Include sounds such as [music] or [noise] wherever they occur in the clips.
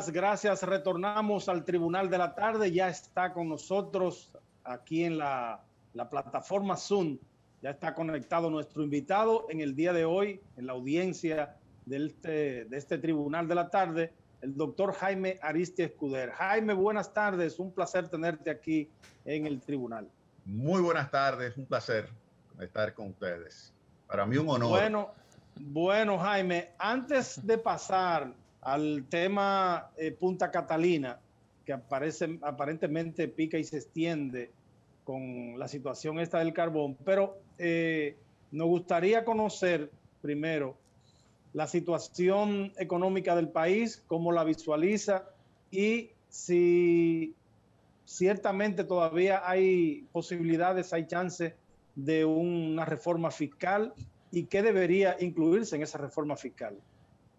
Gracias, gracias. Retornamos al Tribunal de la Tarde. Ya está con nosotros aquí en la, plataforma Zoom. Ya está conectado nuestro invitado en el día de hoy, en la audiencia de este, de este Tribunal de la Tarde, el doctor Jaime Aristi Escuder. Jaime, buenas tardes. Un placer tenerte aquí en el tribunal. Muy buenas tardes. Un placer estar con ustedes. Para mí un honor. Bueno, bueno, Jaime, antes de pasar al tema eh, Punta Catalina, que aparece, aparentemente pica y se extiende con la situación esta del carbón, pero eh, nos gustaría conocer primero la situación económica del país, cómo la visualiza y si ciertamente todavía hay posibilidades, hay chances de una reforma fiscal y qué debería incluirse en esa reforma fiscal.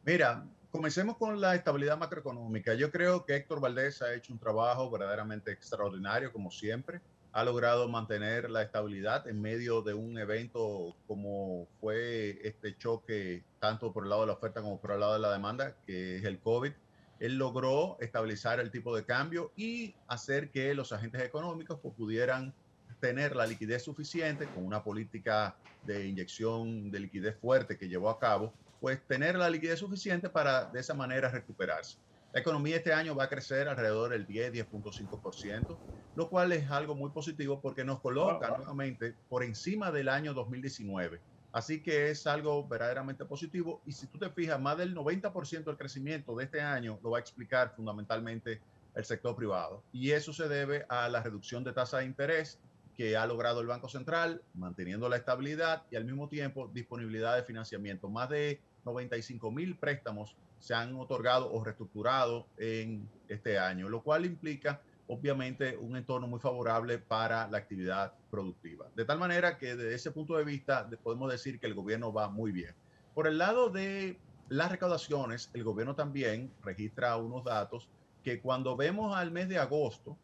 Mira, comencemos con la estabilidad macroeconómica. Yo creo que Héctor Valdés ha hecho un trabajo verdaderamente extraordinario, como siempre. Ha logrado mantener la estabilidad en medio de un evento como fue este choque, tanto por el lado de la oferta como por el lado de la demanda, que es el COVID. Él logró estabilizar el tipo de cambio y hacer que los agentes económicos pues, pudieran tener la liquidez suficiente con una política de inyección de liquidez fuerte que llevó a cabo, pues tener la liquidez suficiente para de esa manera recuperarse. La economía este año va a crecer alrededor del 10, 10.5%, lo cual es algo muy positivo porque nos coloca nuevamente por encima del año 2019. Así que es algo verdaderamente positivo y si tú te fijas, más del 90% del crecimiento de este año lo va a explicar fundamentalmente el sector privado. Y eso se debe a la reducción de tasa de interés que ha logrado el Banco Central, manteniendo la estabilidad y al mismo tiempo disponibilidad de financiamiento. Más de 95 mil préstamos se han otorgado o reestructurado en este año, lo cual implica obviamente un entorno muy favorable para la actividad productiva. De tal manera que desde ese punto de vista podemos decir que el gobierno va muy bien. Por el lado de las recaudaciones, el gobierno también registra unos datos que cuando vemos al mes de agosto,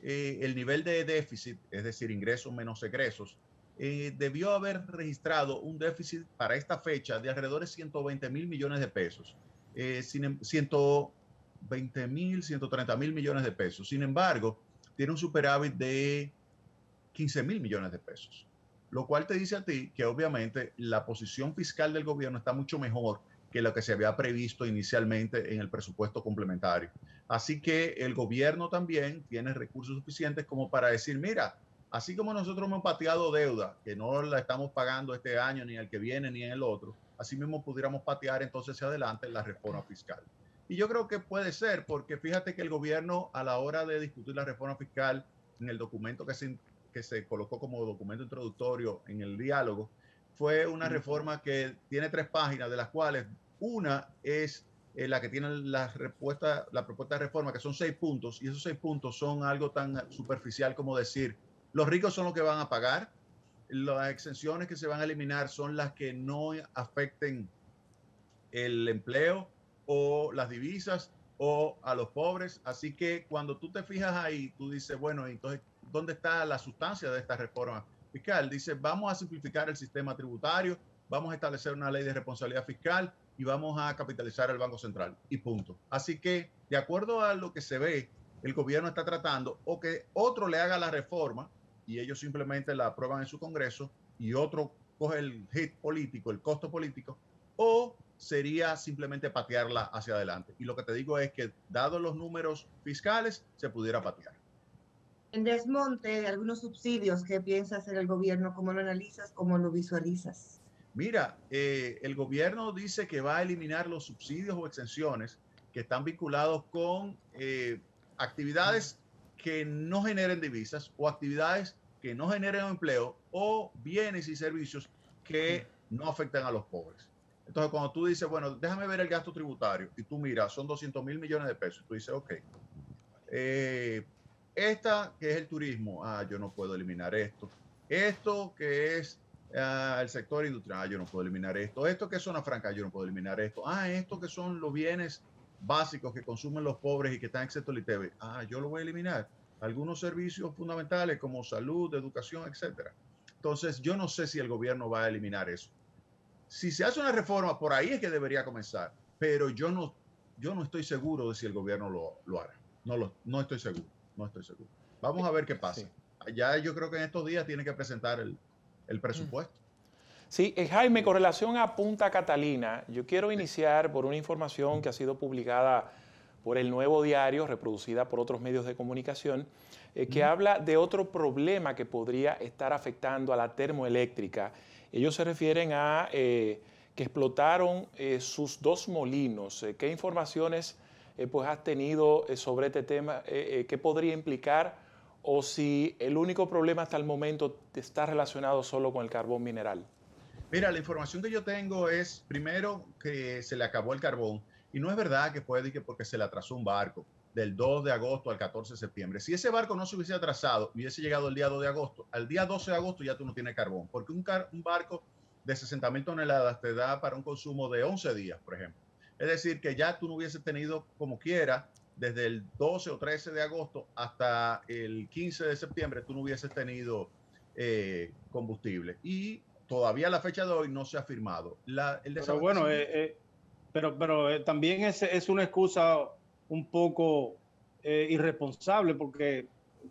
eh, el nivel de déficit, es decir, ingresos menos egresos, eh, debió haber registrado un déficit para esta fecha de alrededor de 120 mil millones de pesos. Eh, 120 em, mil, 130 mil millones de pesos. Sin embargo, tiene un superávit de 15 mil millones de pesos. Lo cual te dice a ti que obviamente la posición fiscal del gobierno está mucho mejor que lo que se había previsto inicialmente en el presupuesto complementario. Así que el gobierno también tiene recursos suficientes como para decir, mira, así como nosotros hemos pateado deuda, que no la estamos pagando este año, ni el que viene, ni en el otro, así mismo pudiéramos patear entonces hacia adelante la reforma fiscal. Y yo creo que puede ser, porque fíjate que el gobierno a la hora de discutir la reforma fiscal, en el documento que se, que se colocó como documento introductorio en el diálogo, fue una reforma que tiene tres páginas, de las cuales una es eh, la que tiene la, respuesta, la propuesta de reforma, que son seis puntos, y esos seis puntos son algo tan superficial como decir, los ricos son los que van a pagar, las exenciones que se van a eliminar son las que no afecten el empleo o las divisas o a los pobres. Así que cuando tú te fijas ahí, tú dices, bueno, entonces, ¿dónde está la sustancia de esta reforma fiscal? Dice, vamos a simplificar el sistema tributario, vamos a establecer una ley de responsabilidad fiscal y vamos a capitalizar el Banco Central y punto. Así que, de acuerdo a lo que se ve, el gobierno está tratando o que otro le haga la reforma y ellos simplemente la aprueban en su Congreso y otro coge el hit político, el costo político, o sería simplemente patearla hacia adelante. Y lo que te digo es que, dado los números fiscales, se pudiera patear. En desmonte de algunos subsidios, ¿qué piensa hacer el gobierno? ¿Cómo lo analizas? ¿Cómo lo visualizas? Mira, eh, el gobierno dice que va a eliminar los subsidios o exenciones que están vinculados con eh, actividades que no generen divisas o actividades que no generen empleo o bienes y servicios que no afectan a los pobres. Entonces, cuando tú dices, bueno, déjame ver el gasto tributario y tú miras, son 200 mil millones de pesos, tú dices, ok, eh, esta que es el turismo, ah, yo no puedo eliminar esto. Esto que es Ah, el sector industrial, ah, yo no puedo eliminar esto. Esto que es zona franca, yo no puedo eliminar esto. Ah, esto que son los bienes básicos que consumen los pobres y que están excepto el ITV. Ah, yo lo voy a eliminar. Algunos servicios fundamentales como salud, educación, etcétera. Entonces, yo no sé si el gobierno va a eliminar eso. Si se hace una reforma, por ahí es que debería comenzar. Pero yo no yo no estoy seguro de si el gobierno lo, lo hará. No, lo, no estoy seguro, no estoy seguro. Vamos a ver qué pasa. Ya yo creo que en estos días tiene que presentar el, el presupuesto. Sí, eh, Jaime, con relación a Punta Catalina, yo quiero iniciar por una información que ha sido publicada por el Nuevo Diario, reproducida por otros medios de comunicación, eh, que habla de otro problema que podría estar afectando a la termoeléctrica. Ellos se refieren a eh, que explotaron sus dos molinos. ¿Qué informaciones pues, has tenido sobre este tema? ¿Qué podría implicar? O si el único problema hasta el momento está relacionado solo con el carbón mineral. Mira, la información que yo tengo es, primero, que se le acabó el carbón. Y no es verdad que puede que porque se le atrasó un barco del 2 de agosto al 14 de septiembre. Si ese barco no se hubiese atrasado, hubiese llegado el día 2 de agosto, al día 12 de agosto ya tú no tienes carbón, porque un, un barco de 60 mil toneladas te da para un consumo de 11 días, por ejemplo. Es decir, que ya tú no hubieses tenido como quiera, desde el 12 o 13 de agosto hasta el 15 de septiembre, tú no hubieses tenido eh, combustible. Y todavía a la fecha de hoy no se ha firmado. La, el pero bueno, eh, eh, pero, pero eh, también es, es, una excusa un poco irresponsable porque,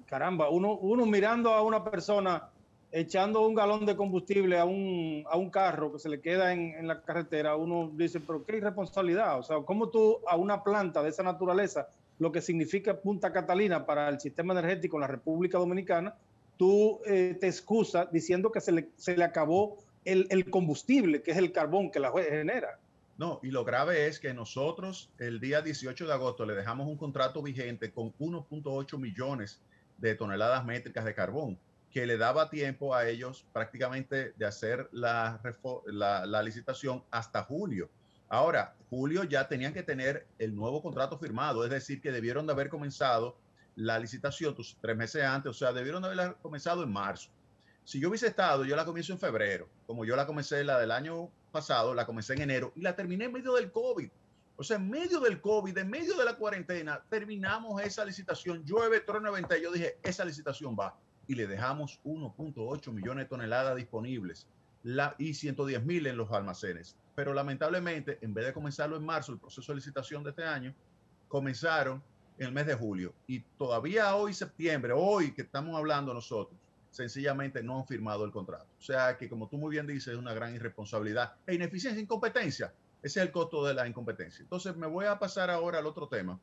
caramba, uno, uno mirando a una persona echando un galón de combustible a un, a un carro que se le queda en, en, la carretera, uno dice, pero qué irresponsabilidad. O sea, ¿cómo tú a una planta de esa naturaleza, lo que significa Punta Catalina para el sistema energético en la República Dominicana, tú eh, te excusas diciendo que se le, se le acabó el, el, combustible, que es el carbón que la genera. No, y lo grave es que nosotros el día 18 de agosto le dejamos un contrato vigente con 1.8 millones de toneladas métricas de carbón, que le daba tiempo a ellos prácticamente de hacer la, la, la licitación hasta julio. Ahora, julio ya tenían que tener el nuevo contrato firmado, es decir, que debieron de haber comenzado la licitación tres meses antes, o sea, debieron haberla comenzado en marzo. Si yo hubiese estado, yo la comienzo en febrero, como yo la comencé la del año pasado, la comencé en enero y la terminé en medio del COVID. O sea, en medio del COVID, en medio de la cuarentena, terminamos esa licitación. Llueve, trueno, venta. Yo dije, esa licitación va. Y le dejamos 1.8 millones de toneladas disponibles la, y 110 mil en los almacenes. Pero lamentablemente, en vez de comenzarlo en marzo, el proceso de licitación de este año, comenzaron en el mes de julio. Y todavía hoy, septiembre, hoy que estamos hablando nosotros, sencillamente no han firmado el contrato. O sea que, como tú muy bien dices, es una gran irresponsabilidad e ineficiencia, incompetencia. Ese es el costo de la incompetencia. Entonces, me voy a pasar ahora al otro tema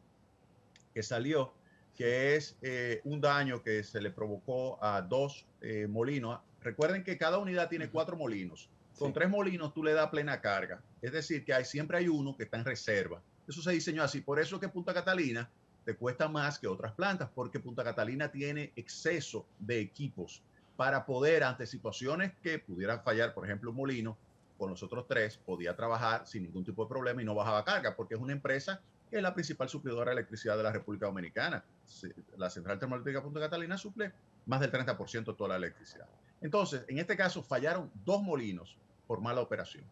que salió, que es eh, un daño que se le provocó a dos eh, molinos. Recuerden que cada unidad tiene cuatro molinos. Con tres molinos tú le das plena carga. Es decir, que hay, siempre hay uno que está en reserva. Eso se diseñó así. Por eso que Punta Catalina cuesta más que otras plantas porque Punta Catalina tiene exceso de equipos para poder, ante situaciones que pudieran fallar, por ejemplo, un molino, con los otros tres podía trabajar sin ningún tipo de problema y no bajaba carga, porque es una empresa que es la principal suplidora de electricidad de la República Dominicana. La central termoeléctrica Punta Catalina suple más del 30% de toda la electricidad. Entonces, en este caso, fallaron dos molinos por mala operación.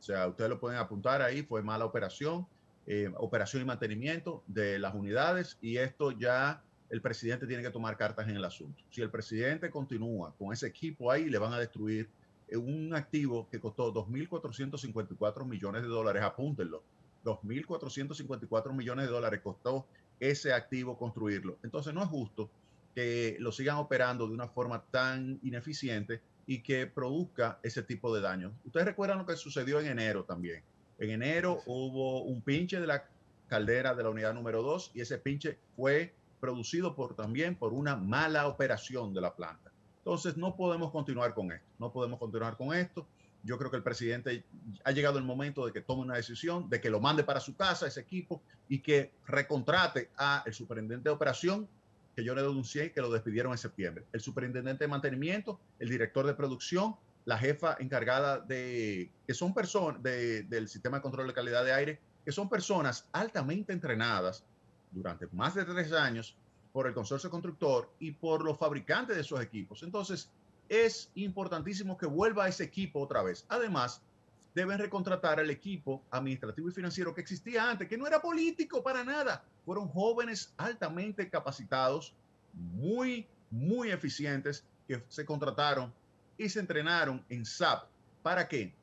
O sea, ustedes lo pueden apuntar ahí, fue mala operación. Eh, operación y mantenimiento de las unidades y esto ya el presidente tiene que tomar cartas en el asunto. Si el presidente continúa con ese equipo ahí, le van a destruir eh, un activo que costó 2.454 millones de dólares, apúntenlo, 2.454 millones de dólares costó ese activo construirlo. Entonces no es justo que lo sigan operando de una forma tan ineficiente y que produzca ese tipo de daños. Ustedes recuerdan lo que sucedió en enero también en enero hubo un pinche de la caldera de la unidad número 2 y ese pinche fue producido por, también por una mala operación de la planta. Entonces no podemos continuar con esto, no podemos continuar con esto. Yo creo que el presidente ha llegado el momento de que tome una decisión, de que lo mande para su casa ese equipo y que recontrate a el superintendente de operación que yo le denuncié que lo despidieron en septiembre, el superintendente de mantenimiento, el director de producción la jefa encargada de, que son personas del sistema de control de calidad de aire, que son personas altamente entrenadas durante más de tres años por el consorcio constructor y por los fabricantes de esos equipos. Entonces, es importantísimo que vuelva ese equipo otra vez. Además, deben recontratar el equipo administrativo y financiero que existía antes, que no era político para nada. Fueron jóvenes altamente capacitados, muy, muy eficientes, que se contrataron y se entrenaron en SAP. ¿Para qué?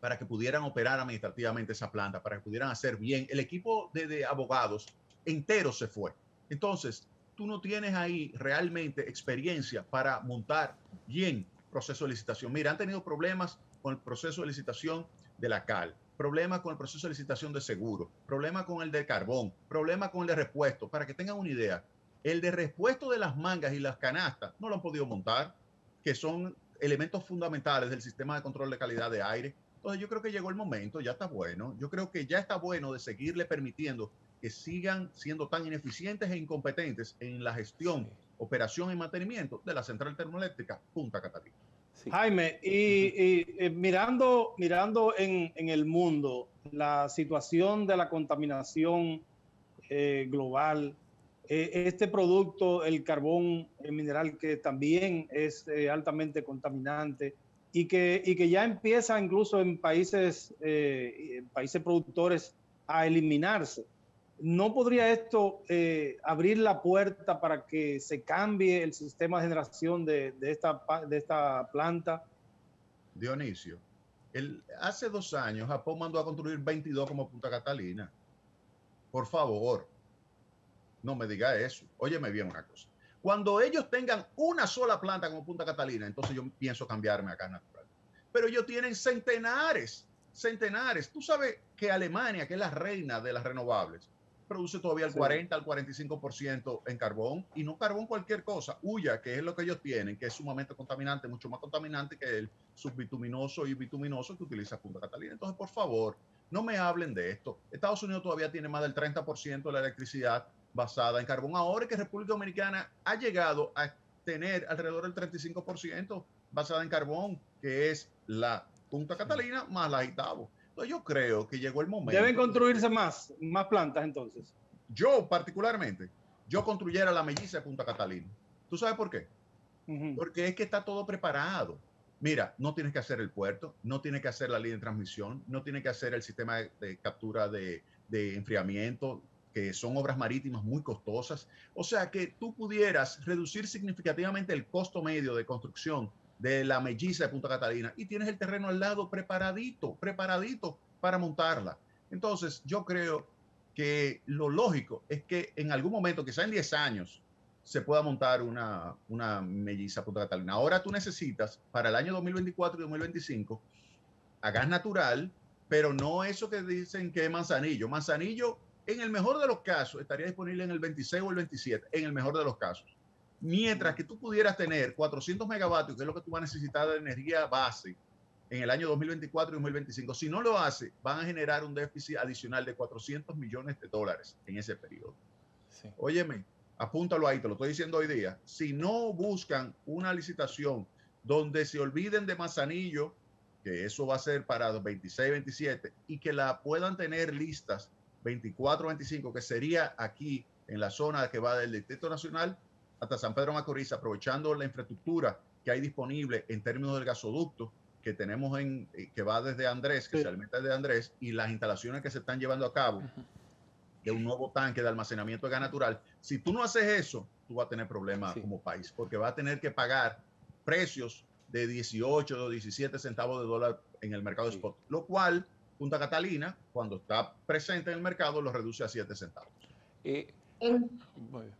para que pudieran operar administrativamente esa planta, para que pudieran hacer bien. El equipo de, de abogados entero se fue. Entonces, tú no tienes ahí realmente experiencia para montar bien proceso de licitación. Mira, han tenido problemas con el proceso de licitación de la cal, problemas con el proceso de licitación de seguro, problemas con el de carbón, problemas con el de repuesto. Para que tengan una idea, el de repuesto de las mangas y las canastas no lo han podido montar, que son elementos fundamentales del sistema de control de calidad de aire. Entonces yo creo que llegó el momento, ya está bueno. Yo creo que ya está bueno de seguirle permitiendo que sigan siendo tan ineficientes e incompetentes en la gestión, sí. operación y mantenimiento de la central termoeléctrica Punta Catalina. Sí. Jaime, y, y eh, mirando, mirando en, en, el mundo la situación de la contaminación eh, global, este producto, el carbón el mineral que también es eh, altamente contaminante y que, y que ya empieza incluso en países, eh, países productores a eliminarse. ¿No podría esto eh, abrir la puerta para que se cambie el sistema de generación de, de, esta, de esta planta? Dionisio, el, hace dos años Japón mandó a construir 22 como Punta Catalina. Por favor, no me diga eso. Óyeme bien una cosa. Cuando ellos tengan una sola planta como Punta Catalina, entonces yo pienso cambiarme acá natural. Pero ellos tienen centenares, centenares. Tú sabes que Alemania, que es la reina de las renovables, produce todavía el sí. 40 al 45% en carbón y no carbón cualquier cosa, huya, que es lo que ellos tienen, que es sumamente contaminante, mucho más contaminante que el subbituminoso y bituminoso que utiliza Punta Catalina. Entonces, por favor, no me hablen de esto. Estados Unidos todavía tiene más del 30% de la electricidad basada en carbón. Ahora que República Dominicana ha llegado a tener alrededor del 35% basada en carbón, que es la Punta Catalina más la Itabo. Entonces yo creo que llegó el momento. Deben construirse más, más plantas entonces. Yo particularmente, yo construyera la melliza de Punta Catalina. ¿Tú sabes por qué? Uh -huh. Porque es que está todo preparado. Mira, no tienes que hacer el puerto, no tienes que hacer la línea de transmisión, no tienes que hacer el sistema de, de captura de, de enfriamiento, que son obras marítimas muy costosas. O sea que tú pudieras reducir significativamente el costo medio de construcción de la melliza de Punta Catalina y tienes el terreno al lado preparadito, preparadito para montarla. Entonces, yo creo que lo lógico es que en algún momento, quizá en 10 años, se pueda montar una, una melliza Punta Catalina. Ahora tú necesitas para el año 2024 y 2025 a gas natural, pero no eso que dicen que es manzanillo. Manzanillo, en el mejor de los casos, estaría disponible en el 26 o el 27, en el mejor de los casos. Mientras que tú pudieras tener 400 megavatios, que es lo que tú vas a necesitar de energía base en el año 2024 y 2025. Si no lo hace, van a generar un déficit adicional de 400 millones de dólares en ese periodo. Sí. Óyeme, apúntalo ahí, te lo estoy diciendo hoy día. Si no buscan una licitación donde se olviden de Manzanillo, que eso va a ser para 26, 27, y que la puedan tener listas 24, 25, que sería aquí en la zona que va del Distrito Nacional hasta San Pedro Macorís, aprovechando la infraestructura que hay disponible en términos del gasoducto que tenemos en que va desde Andrés, que sí. se alimenta desde Andrés, y las instalaciones que se están llevando a cabo de un nuevo tanque de almacenamiento de gas natural. Si tú no haces eso, tú vas a tener problemas sí. como país, porque vas a tener que pagar precios de 18 o 17 centavos de dólar en el mercado sí. spot, lo cual Punta Catalina, cuando está presente en el mercado, lo reduce a 7 centavos. Eh, en,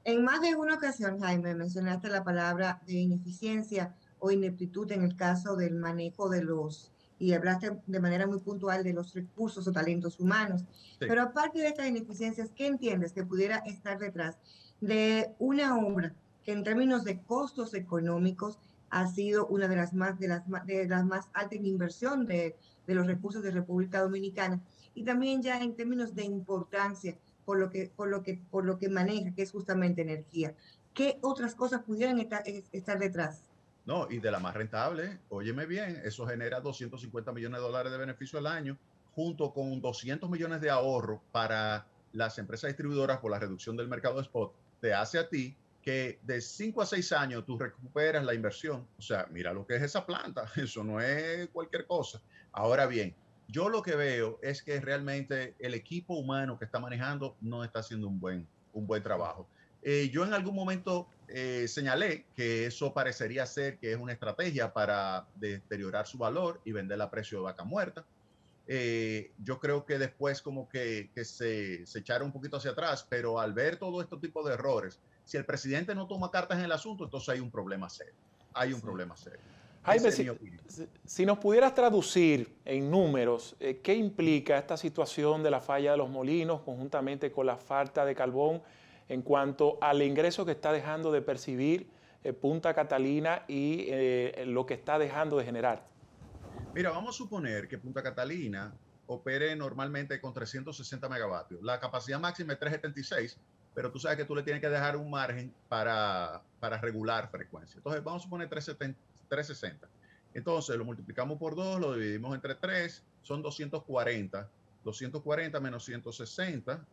en, más de una ocasión, Jaime, mencionaste la palabra de ineficiencia o ineptitud en el caso del manejo de los, y hablaste de manera muy puntual de los recursos o talentos humanos. Sí. Pero aparte de estas ineficiencias, ¿qué entiendes que pudiera estar detrás de una obra que en términos de costos económicos ha sido una de las más, de las, de las más altas en inversión de, de los recursos de República Dominicana y también ya en términos de importancia por lo que, por lo que, por lo que maneja, que es justamente energía. ¿Qué otras cosas pudieran estar, estar detrás? No, y de la más rentable, óyeme bien, eso genera 250 millones de dólares de beneficio al año, junto con 200 millones de ahorro para las empresas distribuidoras por la reducción del mercado de spot, te hace a ti de 5 a 6 años tú recuperas la inversión. O sea, mira lo que es esa planta, [laughs] eso no es cualquier cosa. Ahora bien, yo lo que veo es que realmente el equipo humano que está manejando no está haciendo un buen, un buen trabajo. Eh, yo en algún momento eh, señalé que eso parecería ser que es una estrategia para deteriorar su valor y venderla a precio de vaca muerta. eh, yo creo que después como que, que se, se echaron un poquito hacia atrás, pero al ver todo este tipo de errores, si el presidente no toma cartas en el asunto, entonces hay un problema serio. Hay un problema serio. Jaime, si, nos pudieras traducir en números, eh, ¿qué implica esta situación de la falla de los molinos conjuntamente con la falta de carbón en cuanto al ingreso que está dejando de percibir eh, Punta Catalina y eh, lo que está dejando de generar? Mira, vamos a suponer que Punta Catalina opere normalmente con 360 megavatios. La capacidad máxima es 376, pero tú sabes que tú le tienes que dejar un margen para, para regular frecuencia. Entonces, vamos a suponer 370, 360. Entonces lo multiplicamos por 2, lo dividimos entre 3, son 240. 240 menos 160,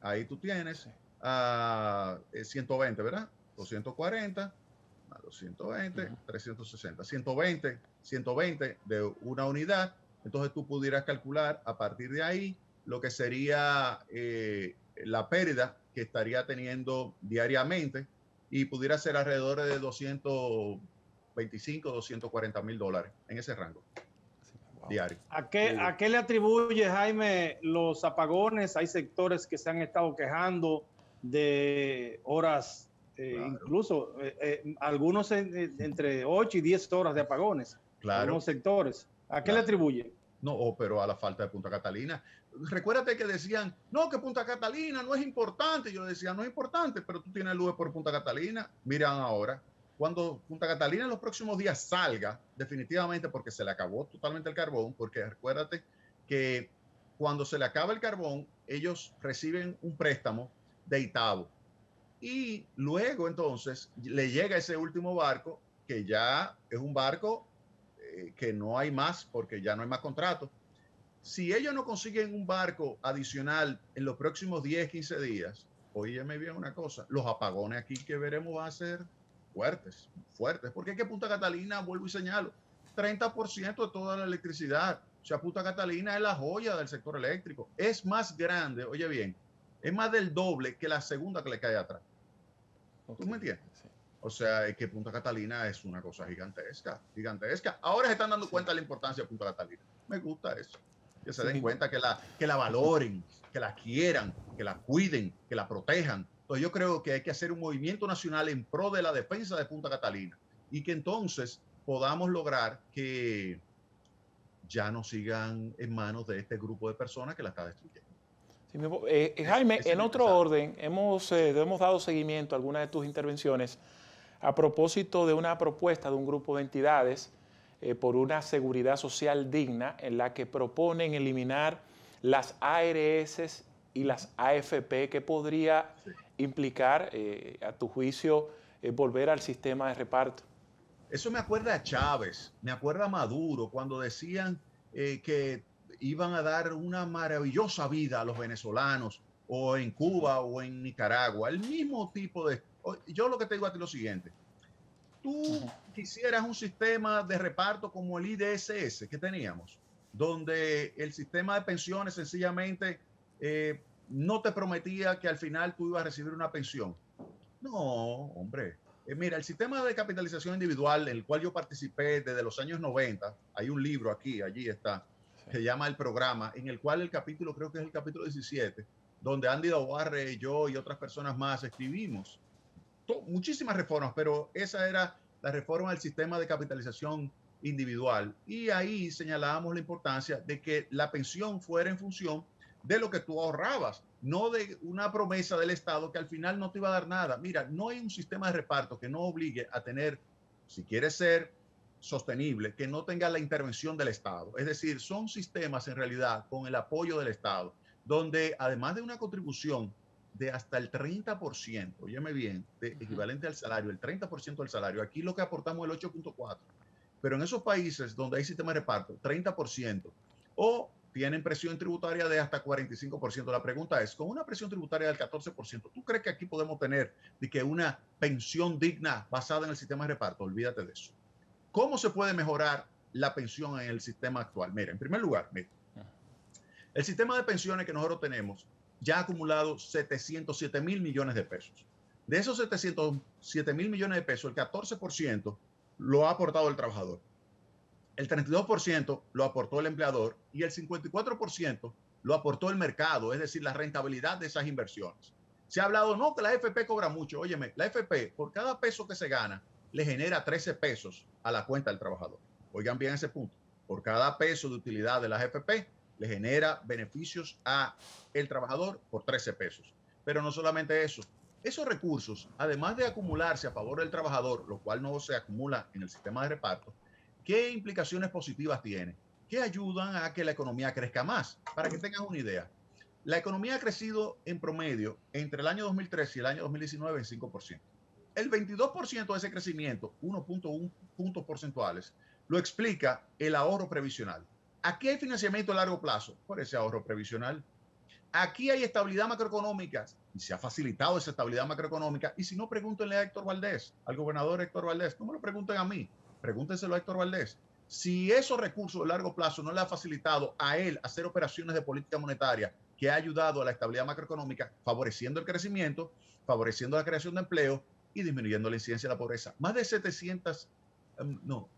ahí tú tienes a 120, ¿verdad? 240 más 220, 360. 120, 120 de una unidad. Entonces tú pudieras calcular a partir de ahí lo que sería eh, la pérdida que estaría teniendo diariamente y pudiera ser alrededor de 200 25, 240 mil dólares en ese rango diario. ¿A qué, ¿A qué le atribuye, Jaime, los apagones? Hay sectores que se han estado quejando de horas, eh, incluso eh, eh, algunos entre 8 y 10 horas de apagones. Claro. Algunos sectores. ¿A qué le atribuye? No, oh, pero a la falta de Punta Catalina. Recuérdate que decían, no, que Punta Catalina no es importante. Yo decía, no es importante, pero tú tienes luz por Punta Catalina. Miran ahora, cuando Punta Catalina en los próximos días salga, definitivamente porque se le acabó totalmente el carbón, porque recuérdate que cuando se le acaba el carbón, ellos reciben un préstamo de Itabo. Y luego entonces le llega ese último barco, que ya es un barco eh, que no hay más porque ya no hay más contrato. Si ellos no consiguen un barco adicional en los próximos 10, 15 días, oígame bien una cosa, los apagones aquí que veremos va a ser fuertes, fuertes, porque es que Punta Catalina, vuelvo y señalo, 30% de toda la electricidad. O sea, Punta Catalina es la joya del sector eléctrico. Es más grande, oye bien, es más del doble que la segunda que le cae atrás. ¿Tú me entiendes? O sea, es que Punta Catalina es una cosa gigantesca, gigantesca. Ahora se están dando cuenta de la importancia de Punta Catalina. Me gusta eso. Que se den cuenta que la, que la valoren, que la quieran, que la cuiden, que la protejan, entonces yo creo que hay que hacer un movimiento nacional en pro de la defensa de Punta Catalina y que entonces podamos lograr que ya no sigan en manos de este grupo de personas que la está destruyendo. Eh, eh, Jaime, en otro orden, hemos, eh, hemos dado seguimiento a algunas de tus intervenciones a propósito de una propuesta de un grupo de entidades por una seguridad social digna en la que proponen eliminar las ARS y las AFP. ¿Qué podría implicar, eh, a tu juicio, eh, volver al sistema de reparto? Eso me acuerda a Chávez, me acuerda a Maduro, cuando decían eh, que iban a dar una maravillosa vida a los venezolanos, o en Cuba o en Nicaragua, el mismo tipo de... Yo lo que te digo a ti es lo siguiente, tú quisieras un sistema de reparto como el IDSS que teníamos, donde el sistema de pensiones sencillamente no te prometía que al final tú ibas a recibir una pensión. No, hombre. Eh, mira, el sistema de capitalización individual, en el cual yo participé desde los años 90, hay un libro aquí, allí está, que se llama El Programa, en el cual el capítulo, creo que es el capítulo 17, donde Andy Dawarre, yo y otras personas más escribimos muchísimas reformas, pero esa era la reforma del sistema de capitalización individual. Y ahí señalábamos la importancia de que la pensión fuera en función de lo que tú ahorrabas, no de una promesa del Estado que al final no te iba a dar nada. Mira, no hay un sistema de reparto que no obligue a tener, si quieres ser sostenible, que no tenga la intervención del Estado. Es decir, son sistemas en realidad con el apoyo del Estado, donde además de una contribución de hasta el 30%, óyeme bien, de, equivalente al salario, el 30% del salario, aquí lo que aportamos es el 8.4%, pero en esos países donde hay sistema de reparto, 30%, o tienen presión tributaria de hasta 45%. La pregunta es, con una presión tributaria del 14%, ¿tú crees que aquí podemos tener de que una pensión digna basada en el sistema de reparto? Olvídate de eso. ¿Cómo se puede mejorar la pensión en el sistema actual? Mira, en primer lugar, el sistema de pensiones que nosotros tenemos ya ha acumulado 707 mil millones de pesos. De esos 707 mil millones de pesos, el 14% lo ha aportado el trabajador. el 32% lo aportó el empleador y el 54% lo aportó el mercado, es decir, la rentabilidad de esas inversiones. Se ha hablado, no, que la FP cobra mucho. Óyeme, la FP, por cada peso que se gana, le genera 13 pesos a la cuenta del trabajador. Oigan bien ese punto. Por cada peso de utilidad de la FP, le genera beneficios a el trabajador por 13 pesos. Pero no solamente eso, esos recursos, además de acumularse a favor del trabajador, lo cual no se acumula en el sistema de reparto, ¿qué implicaciones positivas tiene? Que ayudan a que la economía crezca más. Para que tengan una idea, la economía ha crecido en promedio entre el año 2013 y el año 2019 en 5%. El 22% de ese crecimiento, 1.1 puntos porcentuales, lo explica el ahorro previsional. Aquí hay financiamiento a largo plazo por ese ahorro previsional. Aquí hay estabilidad macroeconómica y se ha facilitado esa estabilidad macroeconómica. Y si no, pregúntenle a Héctor Valdés, al gobernador Héctor Valdés. No me lo pregunten a mí, pregúntenselo a Héctor Valdés. Si esos recursos a largo plazo no le ha facilitado a él hacer operaciones de política monetaria que ha ayudado a la estabilidad macroeconómica, favoreciendo el crecimiento, favoreciendo la creación de empleo y disminuyendo la incidencia de la pobreza. Más de 700, em, no,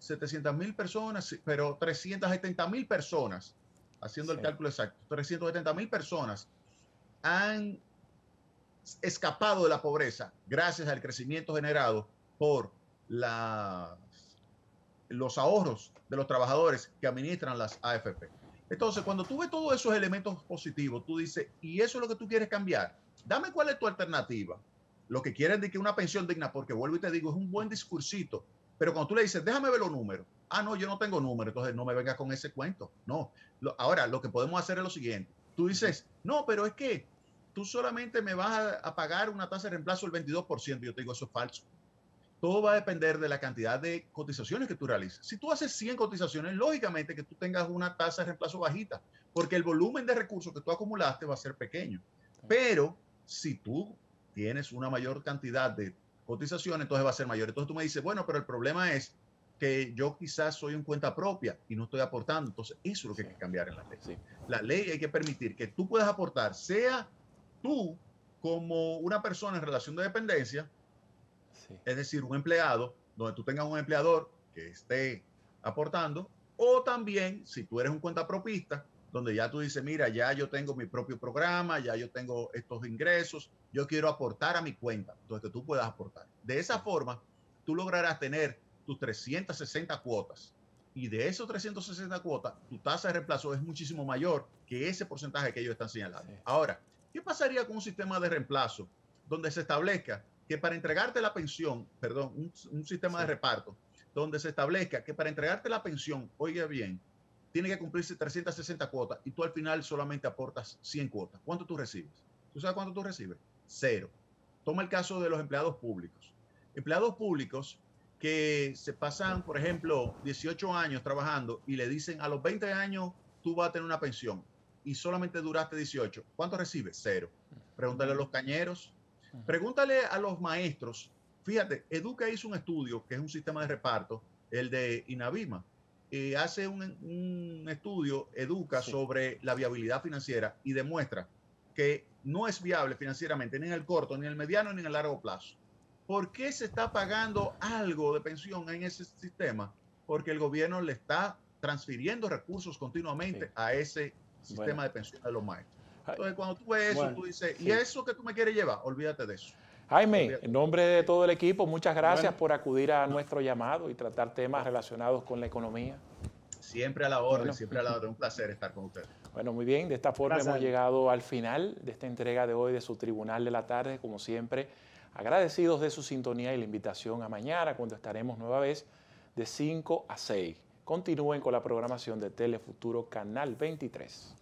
700 mil personas, pero 370 mil personas, haciendo el cálculo exacto, 370 mil personas han escapado de la pobreza gracias al crecimiento generado por la, los ahorros de los trabajadores que administran las AFP. Entonces, cuando tú ves todos esos elementos positivos, tú dices, ¿y eso es lo que tú quieres cambiar? Dame cuál es tu alternativa. Lo que quieren de que una pensión digna, porque vuelvo y te digo, es un buen discursito, pero cuando tú le dices, déjame ver los números, ah, no, yo no tengo números, entonces no me vengas con ese cuento. No, ahora lo que podemos hacer es lo siguiente. Tú dices, no, pero es que tú solamente me vas a, pagar una tasa de reemplazo del 22%. Yo te digo, eso es falso. Todo va a depender de la cantidad de cotizaciones que tú realices. Si tú haces 100 cotizaciones, lógicamente que tú tengas una tasa de reemplazo bajita, porque el volumen de recursos que tú acumulaste va a ser pequeño. Pero si tú tienes una mayor cantidad de cotizaciones, entonces va a ser mayor. Entonces tú me dices, bueno, pero el problema es que yo quizás soy en cuenta propia y no estoy aportando. Entonces, eso es lo que hay que cambiar en la ley. La ley hay que permitir que tú puedas aportar, sea tú como una persona en relación de dependencia, es decir, un empleado, donde tú tengas un empleador que esté aportando, o también si tú eres un cuenta propista, donde ya tú dices, mira, ya yo tengo mi propio programa, ya yo tengo estos ingresos, yo quiero aportar a mi cuenta, entonces que tú puedas aportar. De esa forma, tú lograrás tener tus 360 cuotas y de esos 360 cuotas, tu tasa de reemplazo es muchísimo mayor que ese porcentaje que ellos están señalando. Ahora, ¿qué pasaría con un sistema de reemplazo donde se establezca que para entregarte la pensión, perdón, un, sistema de reparto, donde se establezca que para entregarte la pensión, oiga bien, tiene que cumplirse 360 cuotas y tú al final solamente aportas 100 cuotas. ¿Cuánto tú recibes? ¿Tú sabes cuánto tú recibes? Cero. Toma el caso de los empleados públicos. Empleados públicos que se pasan, por ejemplo, 18 años trabajando y le dicen a los 20 años tú vas a tener una pensión y solamente duraste 18. ¿Cuánto recibes? Cero. Pregúntale a los cañeros, Pregúntale a los maestros. Fíjate, Educa hizo un estudio, que es un sistema de reparto, el de Inavima. Y hace un, estudio, Educa, sobre la viabilidad financiera y demuestra que no es viable financieramente ni en el corto, ni en el mediano, ni en el largo plazo. ¿Por qué se está pagando algo de pensión en ese sistema? Porque el gobierno le está transfiriendo recursos continuamente a ese sistema de pensión de los maestros. Entonces, cuando tú ves eso, tú dices, ¿y eso que tú me quieres llevar? Olvídate de eso. Jaime, en nombre de todo el equipo, muchas gracias por acudir a nuestro llamado y tratar temas relacionados con la economía. Siempre a la orden, siempre a la orden. Un placer estar con ustedes. Bueno, muy bien. De esta forma hemos llegado al final de esta entrega de hoy de su Tribunal de la Tarde. Como siempre, agradecidos de su sintonía y la invitación a mañana, cuando estaremos nueva vez de 5 a 6. Continúen con la programación de Telefuturo Canal 23.